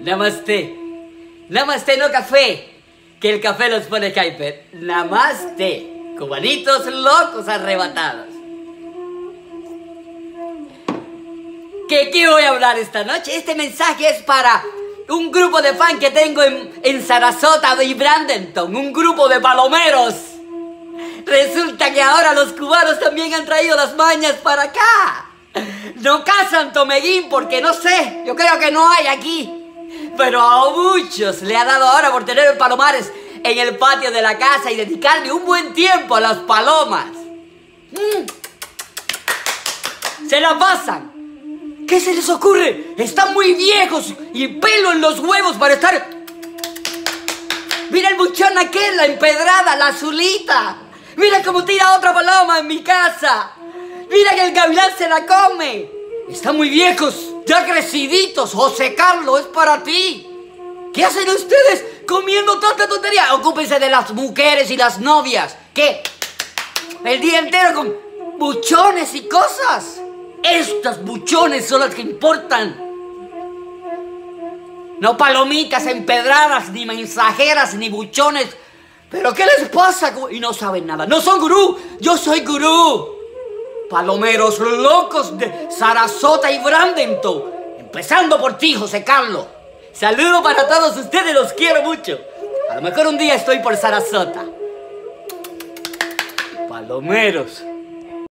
Namaste. Namaste, no café. Que el café los pone Kuiper. Namaste. Cubanitos locos arrebatados. ¿Qué, ¿Qué voy a hablar esta noche? Este mensaje es para un grupo de fans que tengo en, en Sarasota y Brandenton. Un grupo de palomeros. Resulta que ahora los cubanos también han traído las mañas para acá. No cazan tomeguín porque no sé, yo creo que no hay aquí. Pero a muchos le ha dado ahora por tener palomares en el patio de la casa y dedicarle un buen tiempo a las palomas. Mm. Se la pasan. ¿Qué se les ocurre? Están muy viejos y pelo en los huevos para estar... Mira el buchón aquel, la empedrada, la azulita. Mira cómo tira otra paloma en mi casa. Mira que el gavilán se la come. Están muy viejos, ya creciditos. José Carlos, es para ti. ¿Qué hacen ustedes comiendo tanta tontería? Ocúpense de las mujeres y las novias. ¿Qué? El día entero con buchones y cosas. Estas buchones son las que importan. No palomitas empedradas, ni mensajeras, ni buchones. ¿Pero qué les pasa? Y no saben nada. No son gurú. Yo soy gurú. Palomeros locos de Sarasota y Brandenton. Empezando por ti, José Carlos. Saludo para todos ustedes, los quiero mucho. A lo mejor un día estoy por Sarasota. Palomeros.